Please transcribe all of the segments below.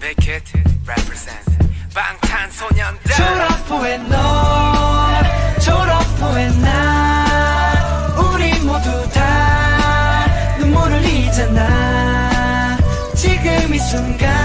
Big Hit represent. 방탄소년단. 졸업 후에 너 졸업 후에 나 우리 모두 다 눈물을 흘리잖아 지금 이 순간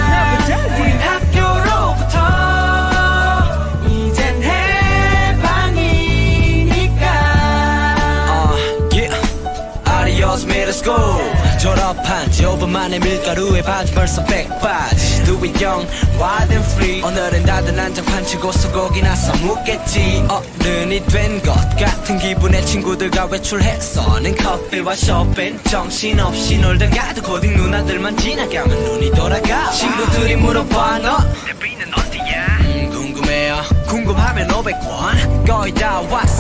졸업한 지 5분 만에 밀가루에 바지 벌써 백바지 Do it young, wild and free. 오늘은 다들 난장판 치고 소고기 나서 묻겠지. 어른이 된 것 같은 기분에 친구들과 외출했어는 커피와 쇼핑. 정신없이 놀다가도 고딩 누나들만 지나가면 눈이 돌아가. 친구들이 물어봐 너? 데뷔는 어디야 음, 궁금해요. 궁금하면 500원. 거의 다 왔어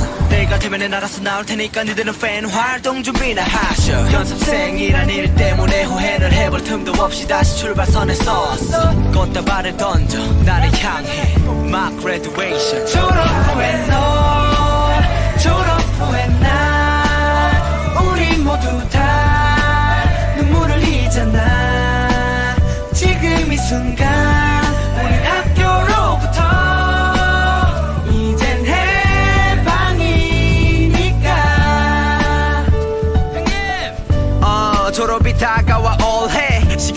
내가 되면은 알아서 나올 테니까 니들은 팬 활동 준비나 하셔. 연습생이란 일 때문에 후회를 해볼 틈도 없이 다시 출발선에 섰어 꽃다발을 던져 나를 향해. My graduation. 졸업 후에 너 졸업 후에 나? 우리 모두 다 눈물을 흘리잖아. 지금 이 순간 우린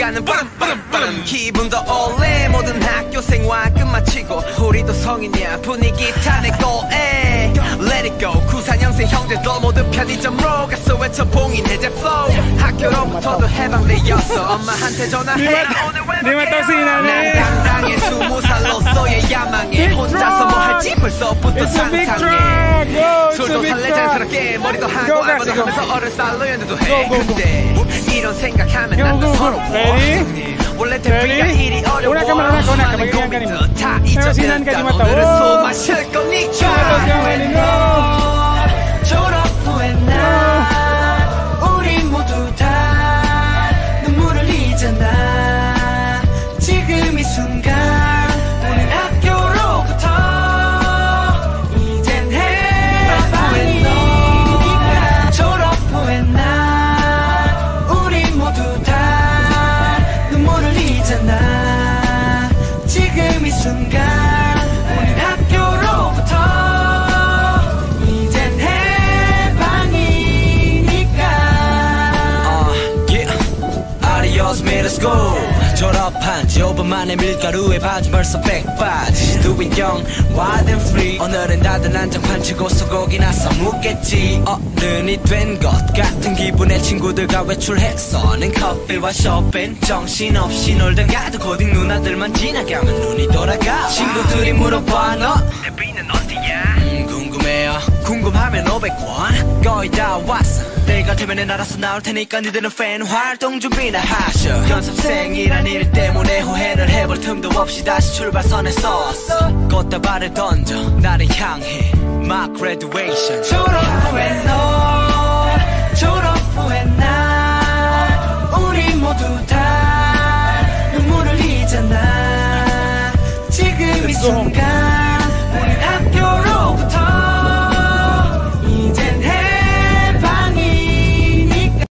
올해 시간은 빠름 빠름 빠름 기분도 올해 모든 학교 생활 끝마치고 우리도 성인이야. 분위기 타네 골에 Let it go. 94년생 형제들 모두 편의점으로 가서 외쳐 봉인 해제 flow. 학교로부터도 해방되었어. 엄마한테 전화해 오늘 Di matasin 난 당당해. 스무 살로서의 야망에 혼자서 뭐 할지 벌써부터 상상해. 술도 살래자연스럽게 truck! 머리도 하고 알바도. 하면서 어른 살로 연애도 해. 근데 이런 Ready? Ready? Una cámara, una cámara, que vayan 다 Pero si nan ka 잊 지금 5분 만에 밀가루에 바지 벌써 백바지. It young, wild and free. 오늘은 다들 난장판 치고 소고기 나서 묻겠지. 어른이 된 것 같은 기분에 친구들과 외출했어는 커피와 쇼핑 정신없이 놀다가도 고딩 누나들만 지나가면 눈이 돌아가. 친구들이 물어봐 너? 데뷔는 어디야 되면은 알아서 나올 테니까 니들은 팬 활동 준비나 하셔. 연습생이란 일 때문에 후회를 해볼 틈도 없이 다시 출발선에 섰어. 꽃다발을 던져 나를 향해. My graduation. 졸업 후에 너 졸업 후에 나. 우리 모두 다 눈물을 흘리잖아. 지금 이 순간